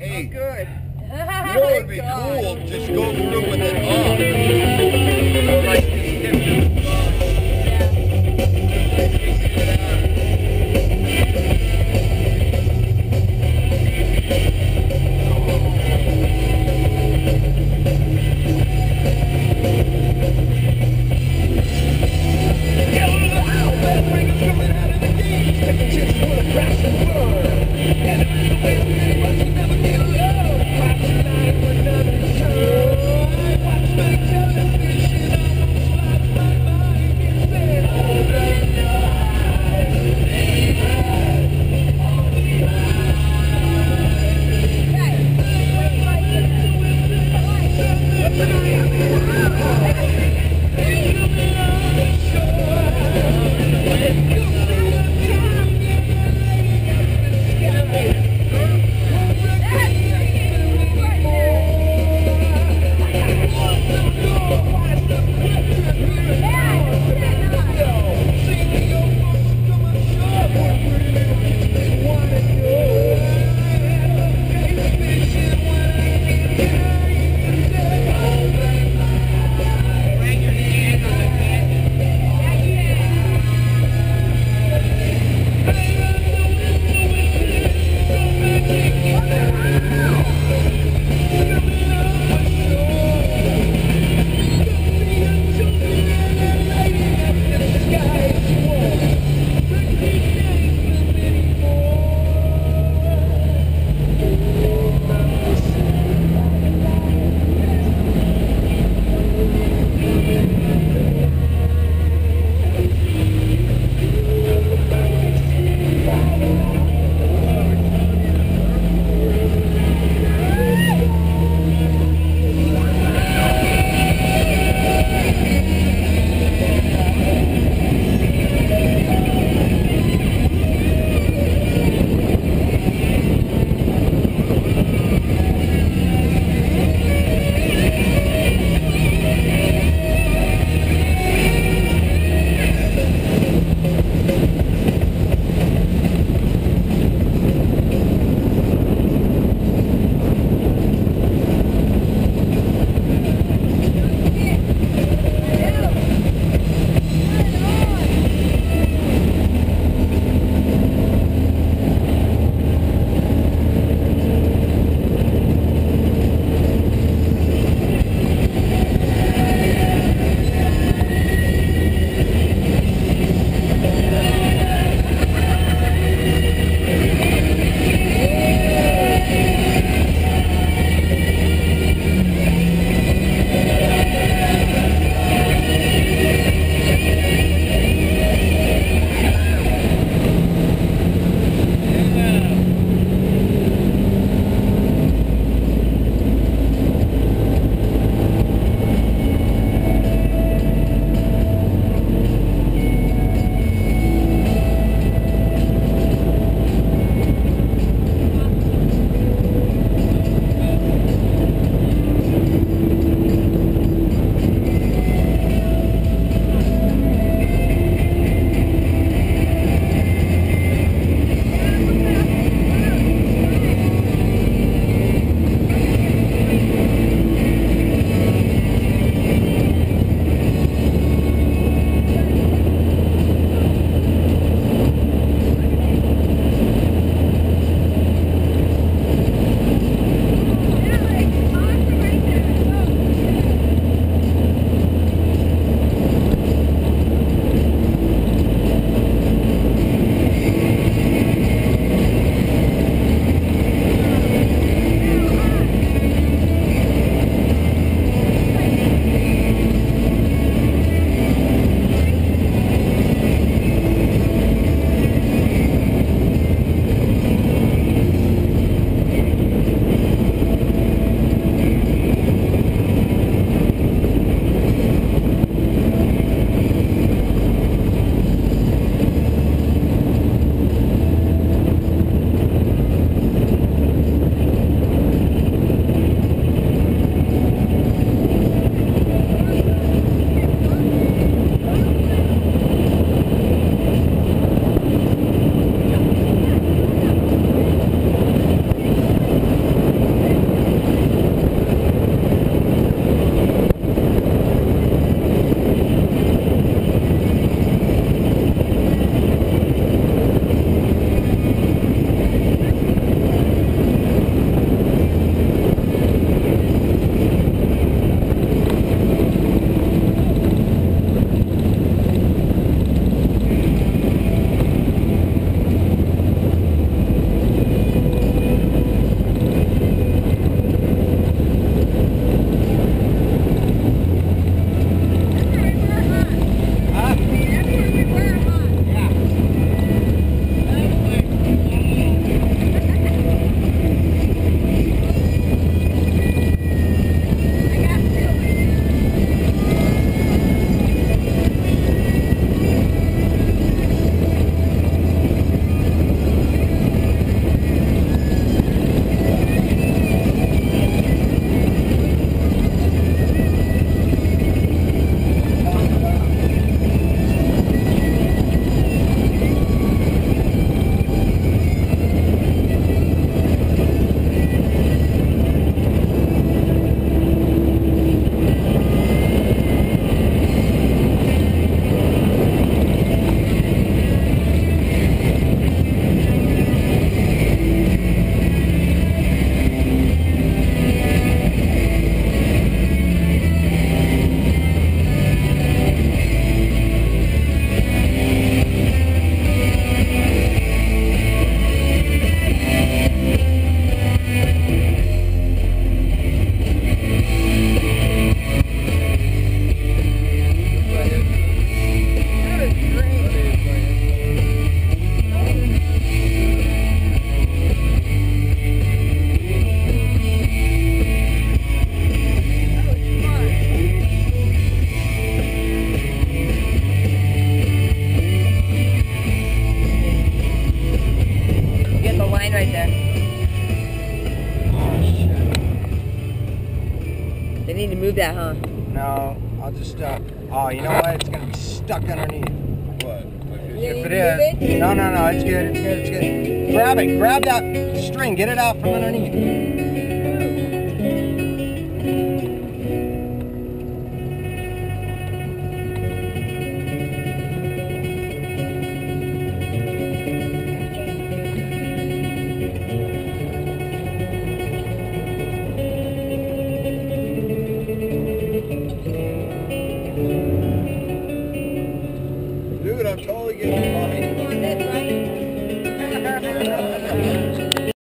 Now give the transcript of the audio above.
Hey, Good. you know it would be cool? Just go through with it off. They move that, huh? No, I'll just, uh, oh, you know what? It's gonna be stuck underneath. What? Yeah, If it is. it. No, no, no, it's good, it's good, it's good. Grab it, grab that string, get it out from underneath.